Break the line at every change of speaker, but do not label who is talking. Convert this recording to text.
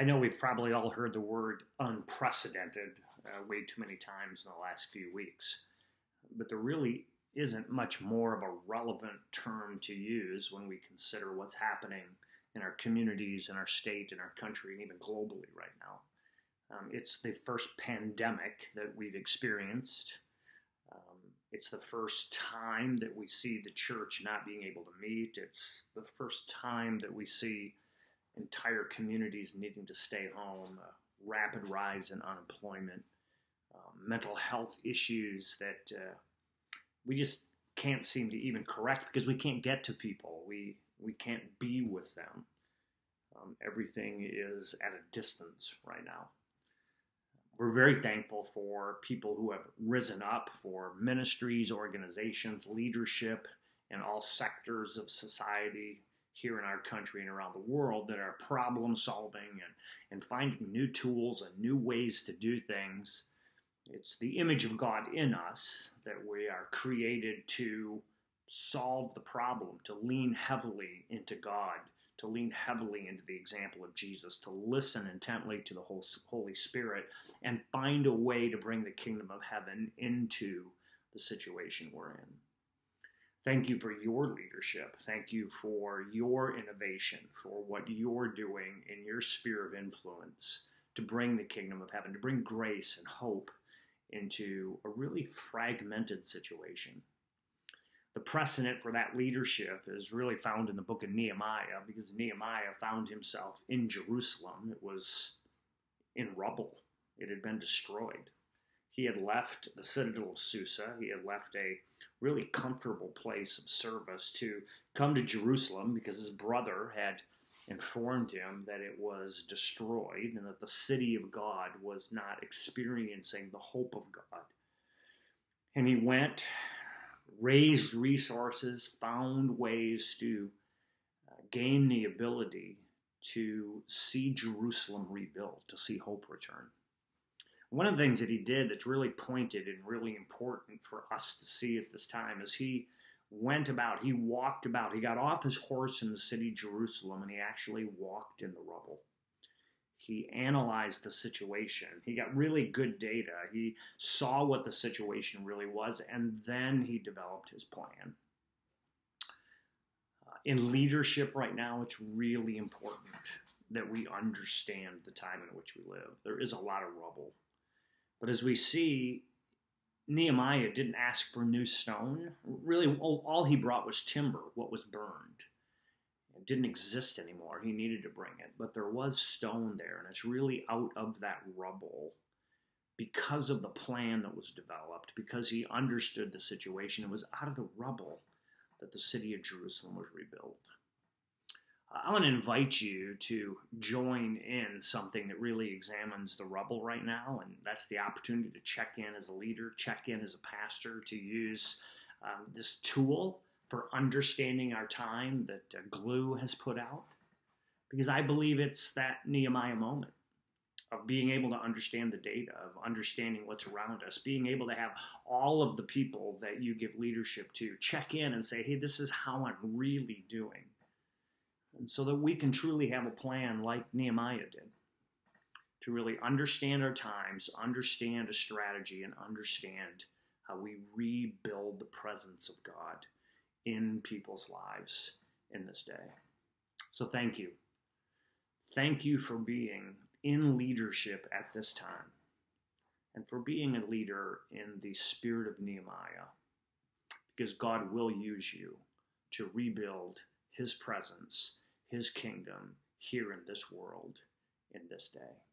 I know we've probably all heard the word unprecedented uh, way too many times in the last few weeks, but there really isn't much more of a relevant term to use when we consider what's happening in our communities, in our state, in our country, and even globally right now. Um, it's the first pandemic that we've experienced. Um, it's the first time that we see the church not being able to meet. It's the first time that we see entire communities needing to stay home, rapid rise in unemployment, um, mental health issues that uh, we just can't seem to even correct because we can't get to people. We we can't be with them. Um, everything is at a distance right now. We're very thankful for people who have risen up, for ministries, organizations, leadership, in all sectors of society here in our country and around the world that are problem solving and, and finding new tools and new ways to do things. It's the image of God in us that we are created to solve the problem, to lean heavily into God, to lean heavily into the example of Jesus, to listen intently to the Holy Spirit, and find a way to bring the kingdom of heaven into the situation we're in. Thank you for your leadership. Thank you for your innovation, for what you're doing in your sphere of influence to bring the kingdom of heaven, to bring grace and hope into a really fragmented situation. The precedent for that leadership is really found in the book of Nehemiah because Nehemiah found himself in Jerusalem. It was in rubble, it had been destroyed. He had left the citadel of Susa, he had left a really comfortable place of service to come to Jerusalem because his brother had informed him that it was destroyed and that the city of God was not experiencing the hope of God. And he went, raised resources, found ways to uh, gain the ability to see Jerusalem rebuilt, to see hope return. One of the things that he did that's really pointed and really important for us to see at this time is he went about, he walked about, he got off his horse in the city Jerusalem and he actually walked in the rubble. He analyzed the situation. He got really good data. He saw what the situation really was, and then he developed his plan. Uh, in leadership right now, it's really important that we understand the time in which we live. There is a lot of rubble. But as we see, Nehemiah didn't ask for new stone. Really, all, he brought was timber, what was burned. It didn't exist anymore. He needed to bring it. But there was stone there, and it's really out of that rubble because of the plan that was developed, because he understood the situation. It was out of the rubble that the city of Jerusalem was rebuilt. I want to invite you to join in something that really examines the rubble right now, and that's the opportunity to check in as a leader, check in as a pastor, to use um, this tool for understanding our time that uh, Gloo has put out. Because I believe it's that Nehemiah moment of being able to understand the data, of understanding what's around us, being able to have all of the people that you give leadership to check in and say, hey, this is how I'm really doing so that we can truly have a plan like Nehemiah did to really understand our times, understand a strategy, and understand how we rebuild the presence of God in people's lives in this day. So, thank you. Thank you for being in leadership at this time and for being a leader in the spirit of Nehemiah because God will use you to rebuild his presence his kingdom here in this world in this day.